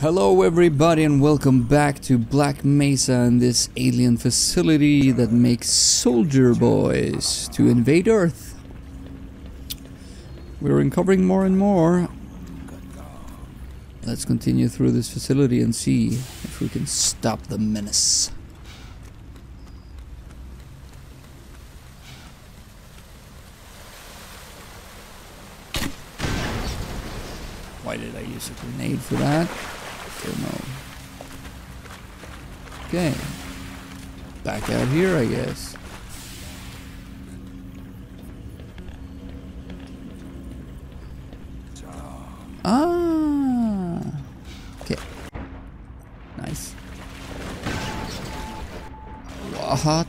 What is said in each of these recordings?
Hello everybody and welcome back to Black Mesa and this alien facility that makes soldier boys to invade Earth. We're uncovering more and more. Let's continue through this facility and see if we can stop the menace. Why did I use a grenade for that? Don't know. Okay. Back out here, I guess. Ah. Okay. Nice. What?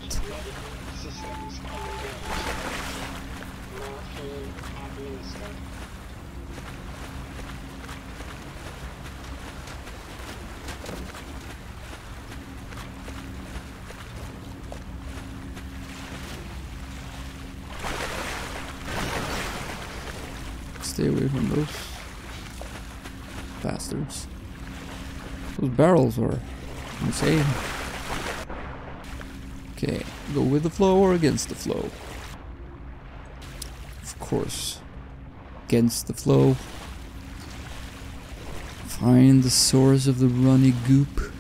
Stay away from those bastards. Those barrels are insane. Okay, go with the flow or against the flow? Of course, against the flow. Find the source of the runny goop.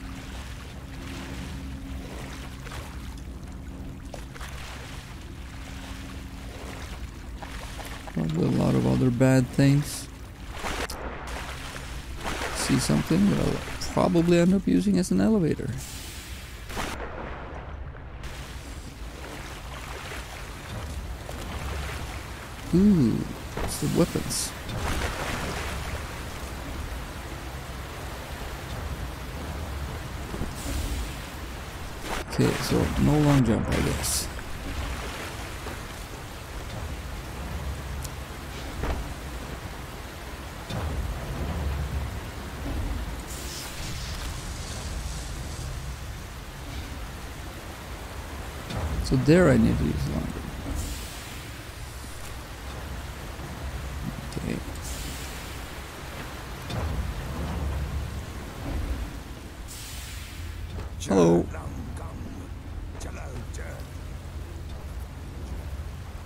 Probably a lot of other bad things. See something I'll probably end up using as an elevator. Ooh, it's the weapons. Okay, so no long jump, I guess. So there I need to use longer. Okay. Hello.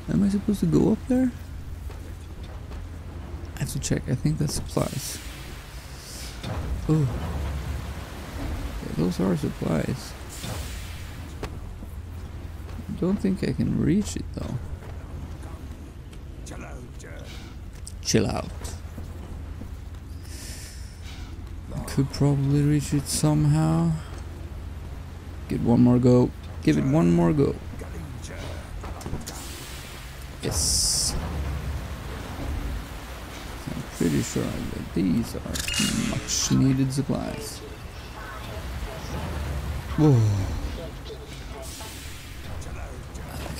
Am I supposed to go up there? I have to check. I think that supplies. Oh. Okay, those are supplies. Don't think I can reach it though. Chill out. I could probably reach it somehow. Get one more go. Give it one more go. Yes. I'm pretty sure that these are much needed supplies. Whoa.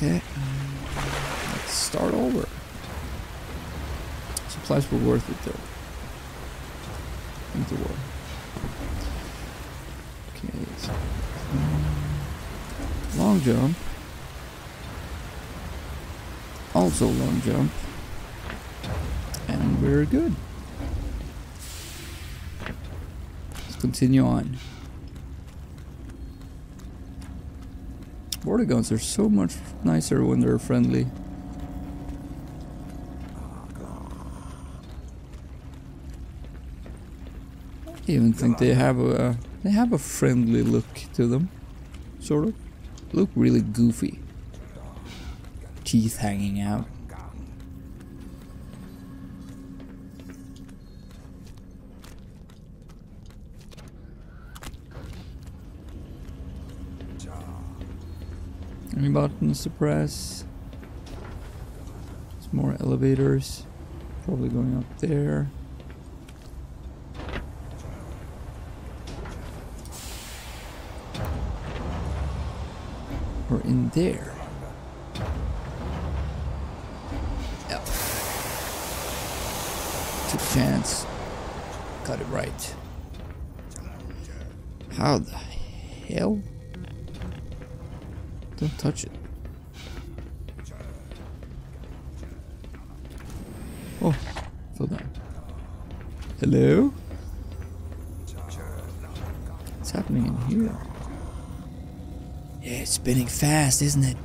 Okay. Let's start over. Supplies were worth it though. I think they were. Okay. So, um, long jump. Also long jump. And we're good. Let's continue on. Vortigaunts are so much nicer when they're friendly. I even think they have a uh, they have a friendly look to them, sort of. Look really goofy. Teeth hanging out. Any buttons to press? There's more elevators. Probably going up there. Or in there. Yep. Took a chance. Got it right. How the hell? Don't touch it. Oh, fell down. Hello? What's happening in here? Yeah, it's spinning fast, isn't it?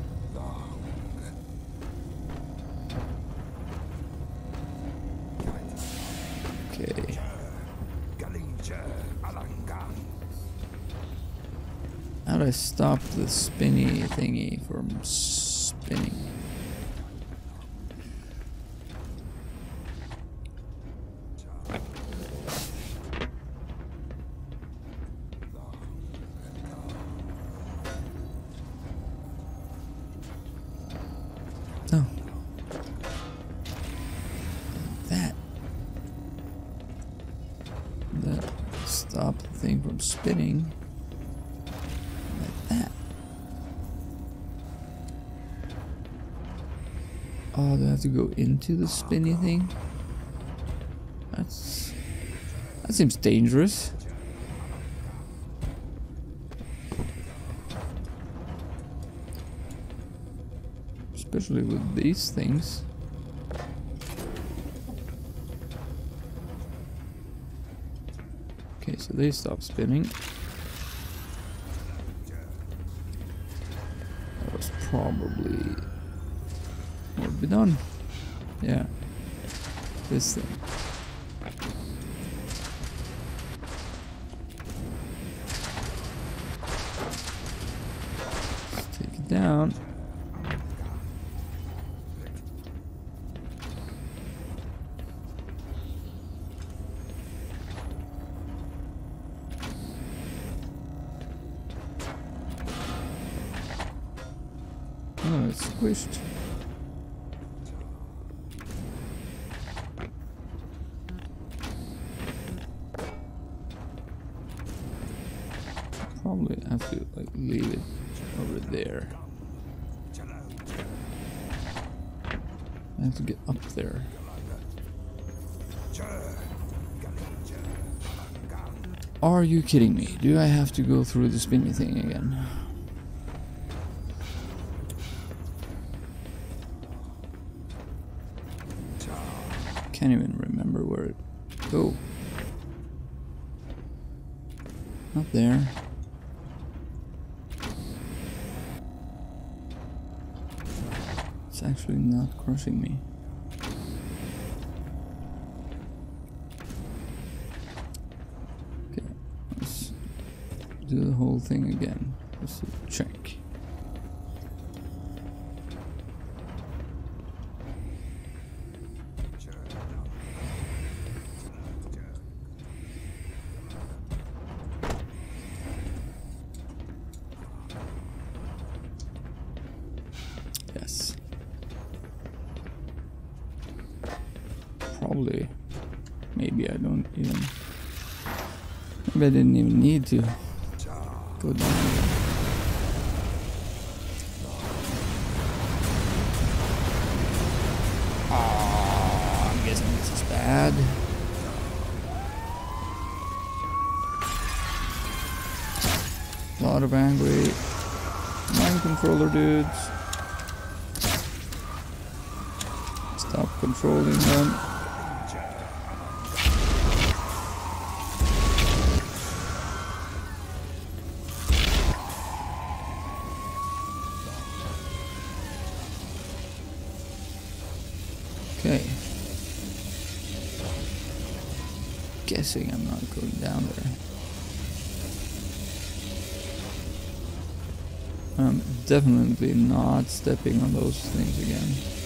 Okay. How do Stop the spinny thingy from spinning? Oh. That. That stop the thing from spinning. Like that. Oh, do I have to go into the spinny thing? That's... That seems dangerous. Especially with these things. Okay, so they stop spinning. That was probably be done. Yeah. This thing. Take it down. Oh, it's squished. Probably have to like leave it over there. I have to get up there. Are you kidding me? Do I have to go through the spinny thing again? Can't even remember where it go. Up there. It's actually not crushing me. Okay, let's do the whole thing again. Just to check. Yes. Probably. Maybe I don't even. Maybe I didn't even need to go down. Ah, I'm guessing this is bad. A lot of angry mind controller dudes. Stop controlling them. Guessing I'm not going down there. I'm definitely not stepping on those things again.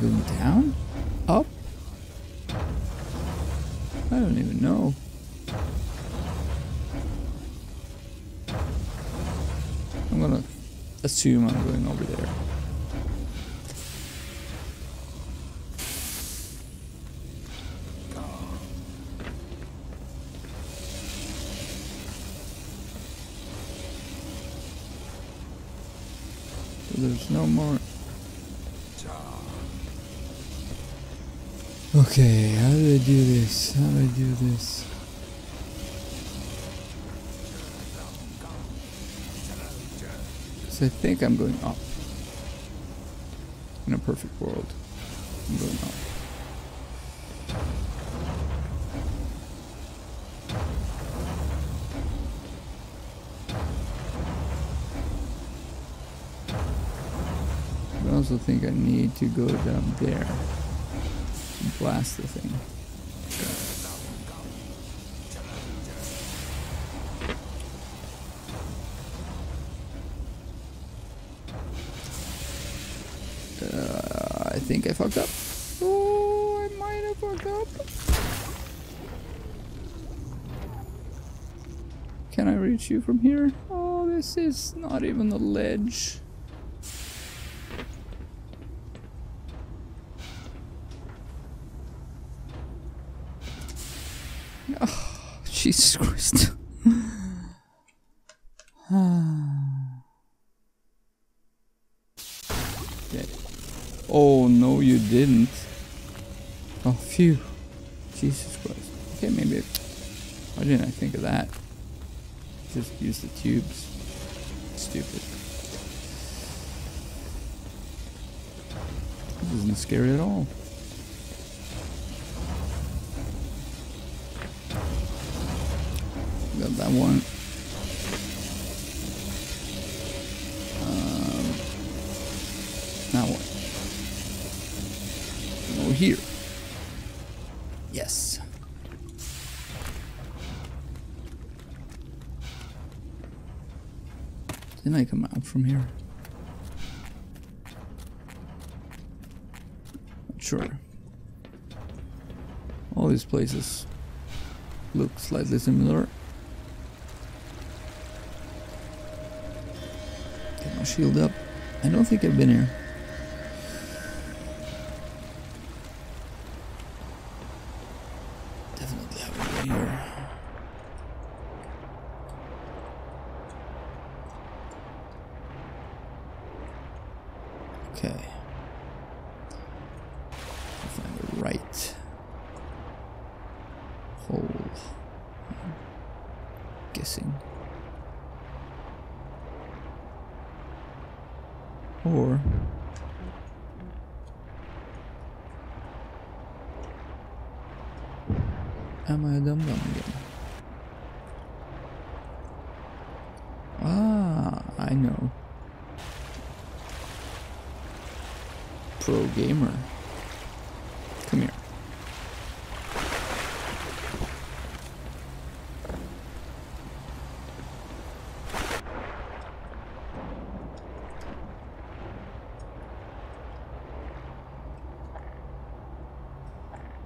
Going down? Up? I don't even know. I'm gonna assume I'm going over Okay, how do I do this? How do I do this? Because I think I'm going up. In a perfect world, I'm going up. I also think I need to go down there blast the thing. Uh, I think I fucked up. Oh, I might have fucked up. Can I reach you from here? Oh, this is not even the ledge. Jesus Christ. okay. Oh, no, you didn't. Oh, phew. Jesus Christ. Okay, maybe. It, Why didn't I think of that? Just use the tubes. Stupid. This isn't scary at all. Got that one. Um, now what? Over here. Yes. Didn't I come out from here? Not sure. All these places look slightly similar. Shield up. I don't think I've been here. Here. Okay. Find the right hole. Guessing. Or am I a dumb dum again? Ah, I know. Pro gamer. Come here.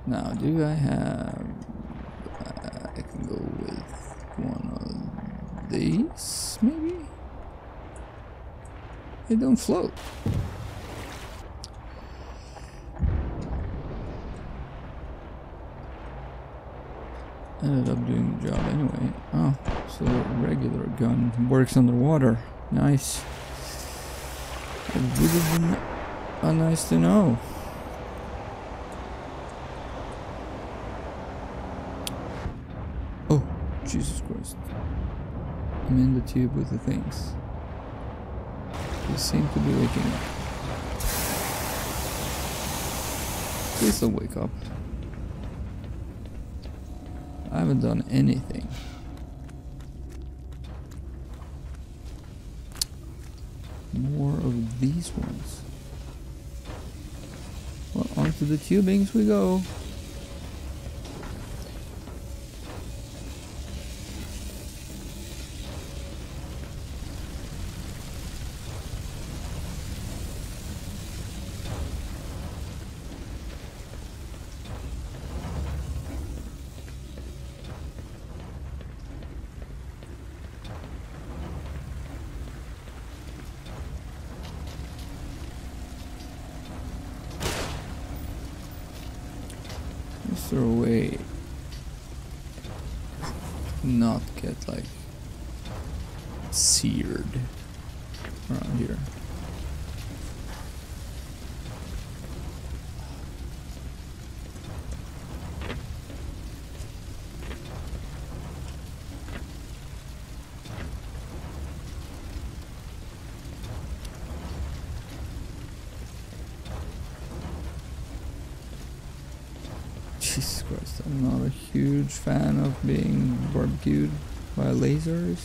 Now, do I have? Uh, I can go with one of these, maybe. They don't float. Ended up doing the job anyway. Oh, so regular gun works underwater. Nice. It would have been nice to know. Oh, Jesus Christ. I'm in the tube with the things. They seem to be waking up. Please don't wake up. I haven't done anything. More of these ones. Well, onto the tubings we go. There a way not get like seared around here? Jesus Christ, I'm not a huge fan of being barbecued by lasers.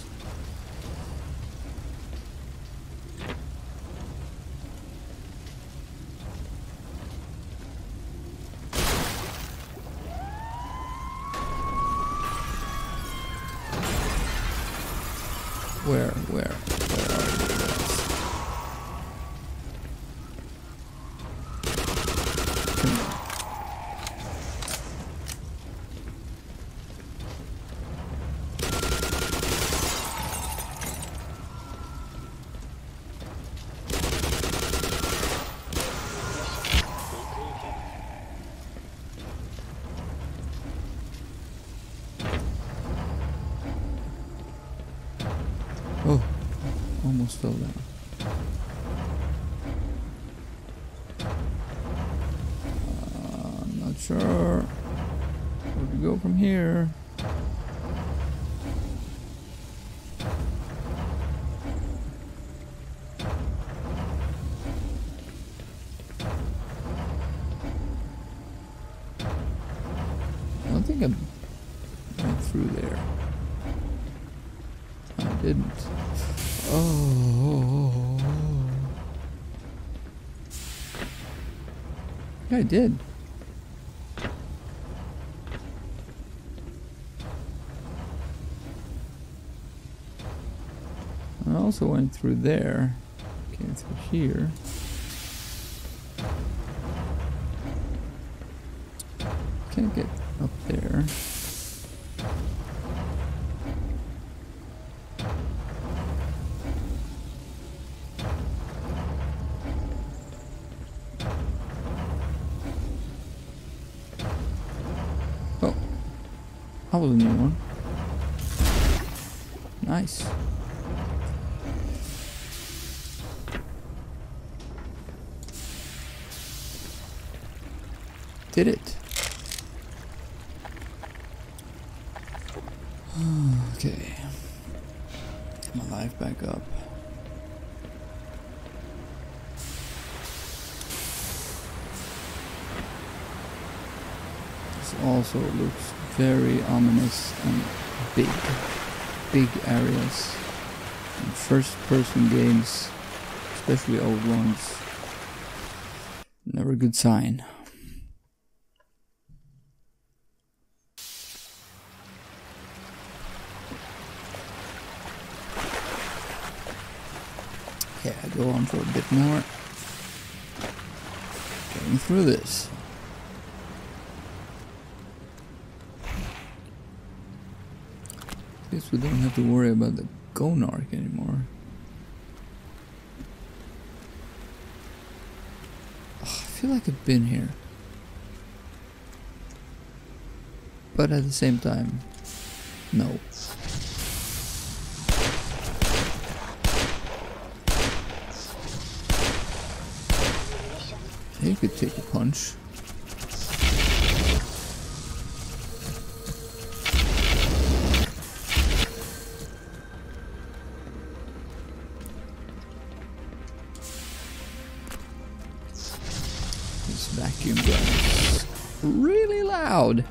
Where, where, where are you guys? Come on. Oh, almost fell down. Uh, I'm not sure where to go from here. I don't think I went through there. I didn't. Oh. Yeah, I did. I also went through there. Came through here. Can't get up there. A new one. Nice. Did it. okay. Get my life back up. This also looks very ominous and big. Big areas. And first person games, especially old ones, never a good sign. I go on for a bit more. Getting through this. Guess we don't have to worry about the Gonarch anymore. I feel like I've been here. But at the same time, no. He could take a punch. Loud.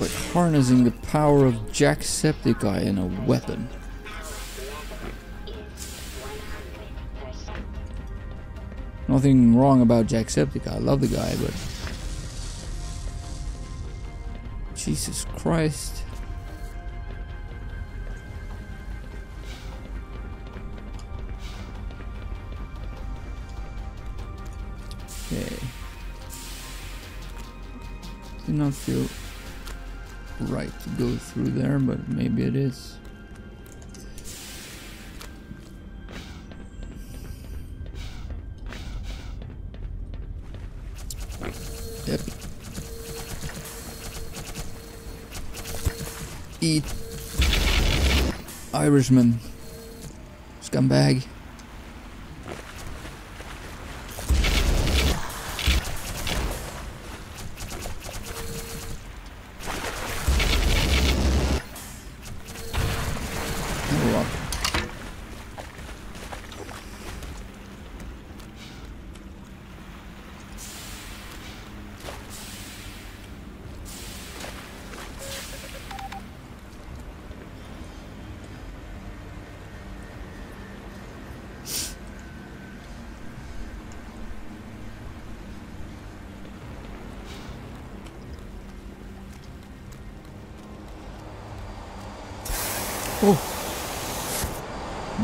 Like harnessing the power of Jacksepticeye in a weapon. Nothing wrong about Jacksepticeye. I love the guy, but Jesus Christ. Okay. Did not feel right to go through there, but maybe it is. Yep. Eat. Irishman. Scumbag. You're welcome.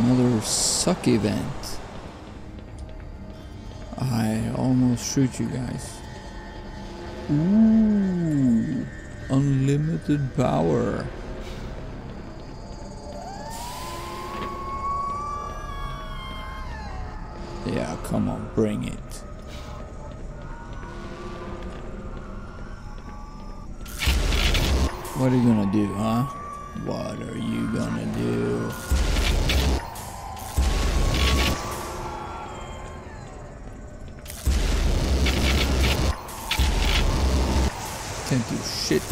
Another suck event. I almost shoot you guys. Ooh, unlimited power. Yeah, come on, bring it. What are you gonna do, huh? What are you gonna do? Shit.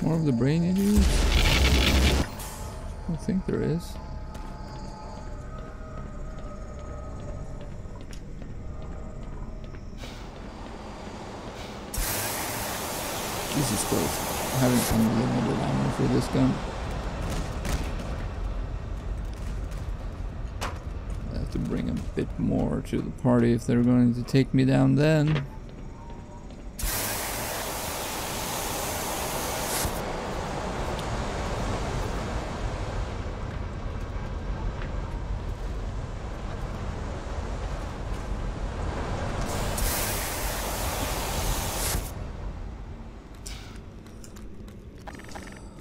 More of the brain injuries? I don't think there is. Jesus Christ. Having unlimited ammo for this gun. I have to bring a bit more to the party if they're going to take me down then.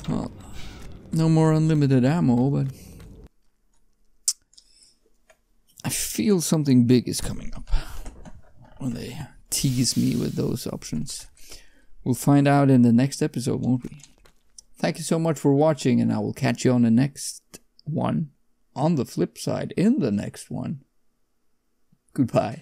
Well, no more unlimited ammo, but I feel something big is coming up when they tease me with those options. We'll find out in the next episode, won't we? Thank you so much for watching, and I will catch you on the next one. On the flip side, in the next one. Goodbye.